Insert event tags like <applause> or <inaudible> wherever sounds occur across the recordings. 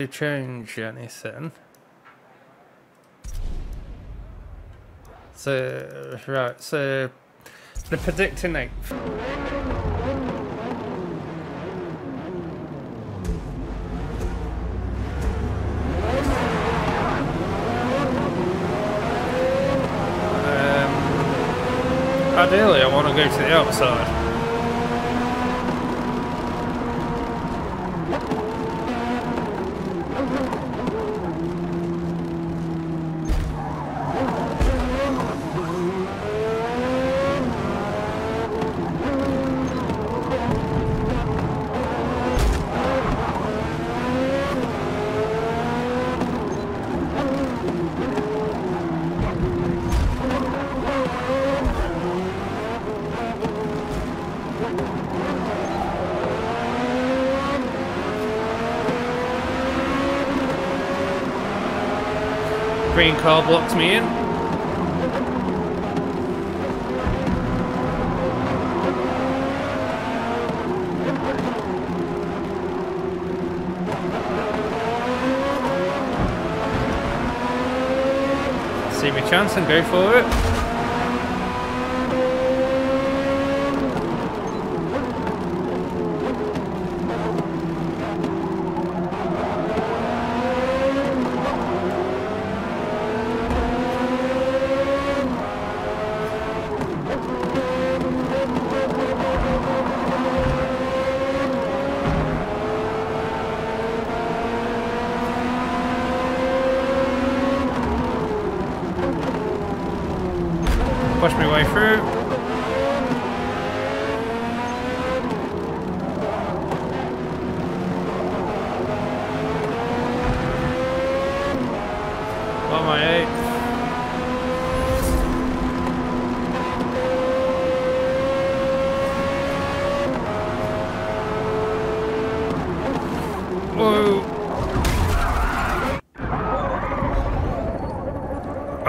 to change anything. So, right, so the predicting eighth. Um, ideally, I want to go to the outside. Green car blocks me in. See my chance and go for it.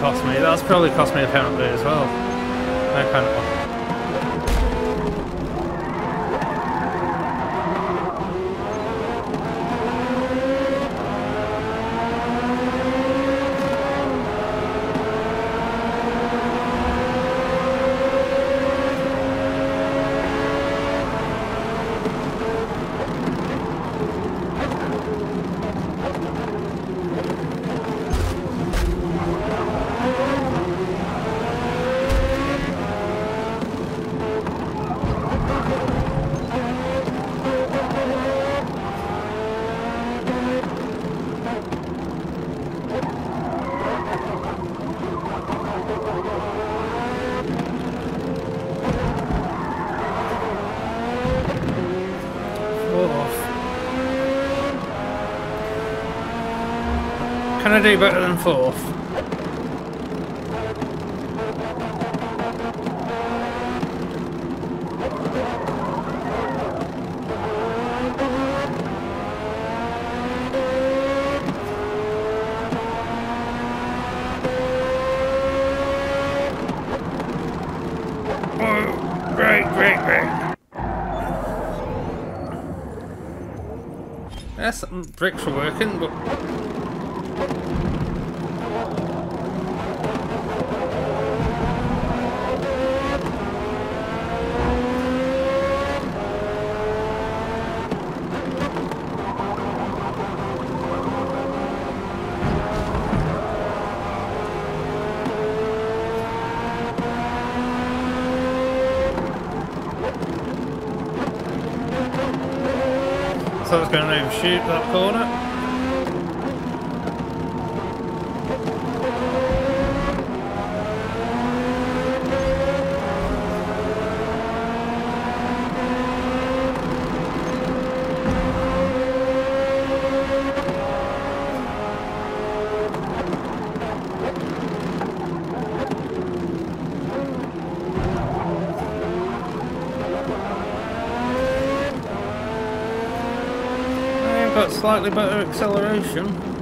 cost me. That's probably cost me a penalty as well. No penalty. Can I do better than fourth? Oh, great, great, great. Yes, bricks are working, but So it's going to overshoot that corner. Got slightly better acceleration.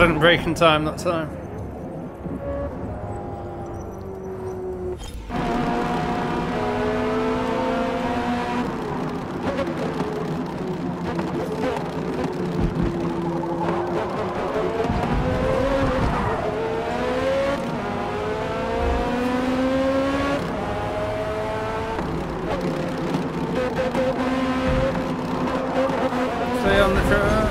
Didn't brake in time that time. Stay on the track.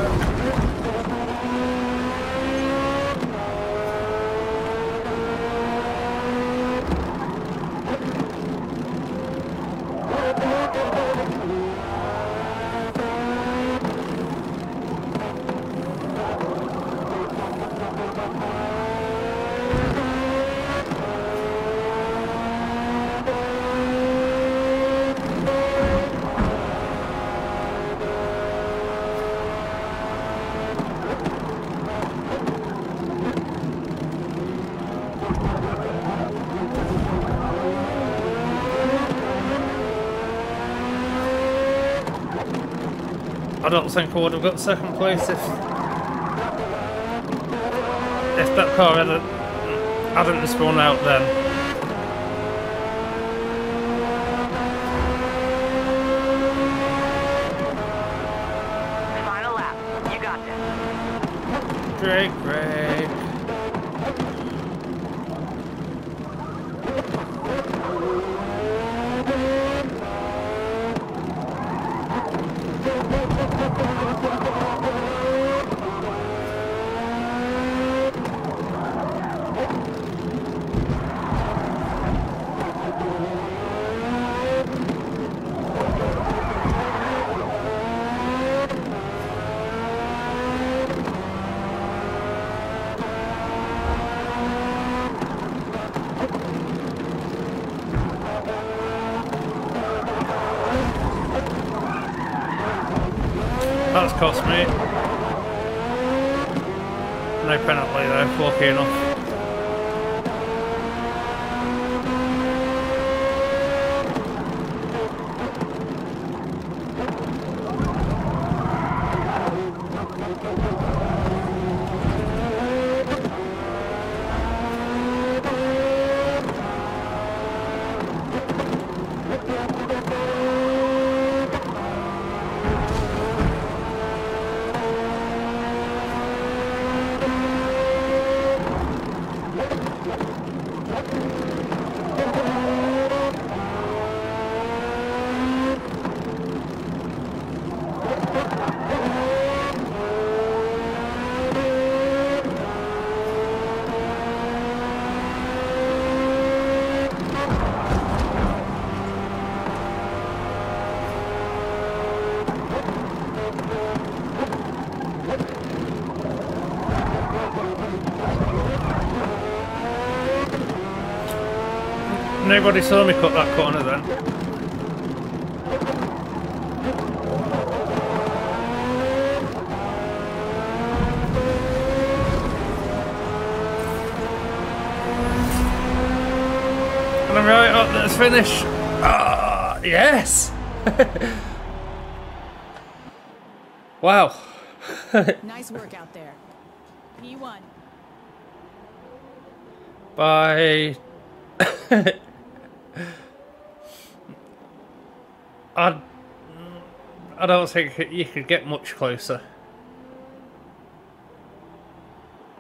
I don't think I would have got second place if if that car hadn't hadn't out then. Final lap. You got this. Drake, Drake. That's cost me. No penalty though, lucky enough. Nobody saw me cut that corner then. And I'm right up, let's finish. Ah, yes! <laughs> wow. <laughs> nice work out there. P1. Bye. <laughs> I, I don't think you could get much closer.